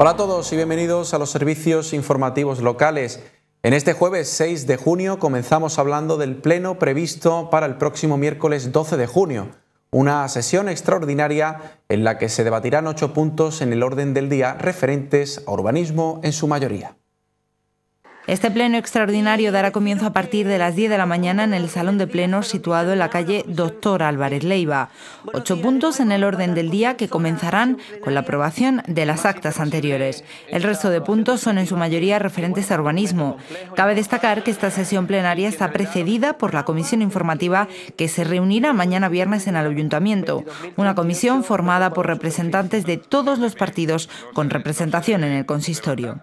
Hola a todos y bienvenidos a los servicios informativos locales. En este jueves 6 de junio comenzamos hablando del pleno previsto para el próximo miércoles 12 de junio, una sesión extraordinaria en la que se debatirán ocho puntos en el orden del día referentes a urbanismo en su mayoría. Este pleno extraordinario dará comienzo a partir de las 10 de la mañana en el salón de plenos situado en la calle Doctor Álvarez Leiva. Ocho puntos en el orden del día que comenzarán con la aprobación de las actas anteriores. El resto de puntos son en su mayoría referentes a urbanismo. Cabe destacar que esta sesión plenaria está precedida por la comisión informativa que se reunirá mañana viernes en el ayuntamiento. Una comisión formada por representantes de todos los partidos con representación en el consistorio.